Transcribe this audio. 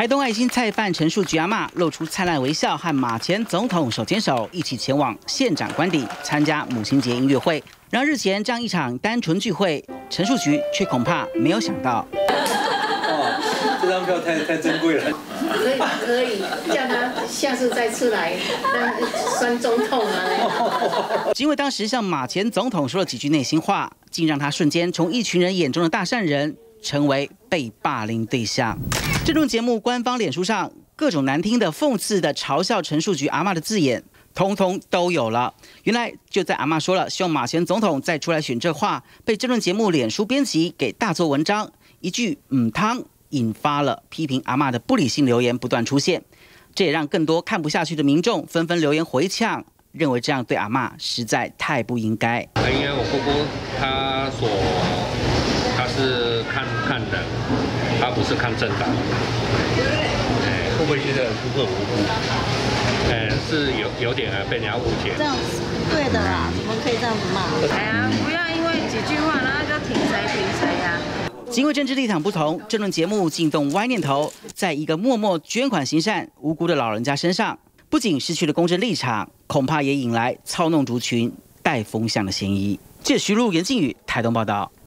台东爱心菜贩陈树菊阿嬷露出灿烂微笑，和马前总统手牵手，一起前往县长官邸参加母亲节音乐会。然而日前这样一场单纯聚会，陈树菊却恐怕没有想到。哦，这张票太太珍贵了。可以可以，叫他下次再次来当酸中痛啊。因为当时向马前总统说了几句内心话，竟让他瞬间从一群人眼中的大善人，成为被霸凌对象。这种节目官方脸书上各种难听的、讽刺的、嘲笑陈树菊阿妈的字眼，通通都有了。原来就在阿妈说了希望马前总统再出来选这话，被这论节目脸书编辑给大做文章，一句“嗯汤”引发了批评阿妈的不理性留言不断出现，这也让更多看不下去的民众纷纷留言回呛，认为这样对阿妈实在太不应该。因为我姑姑她所是看看人，他不是看政党。哎，会不会觉得姑姑很无辜？呃，是有有点啊，被人家误解。这样子对的啦，怎么可以这样子骂？哎呀，不要因为几句话，然后就挺谁挺谁呀。因为政治立场不同，这轮节目竟动歪念头，在一个默默捐款行善、无辜的老人家身上，不仅失去了公正立场，恐怕也引来操弄族群、带风向的嫌疑。借徐璐、严靖宇台东报道。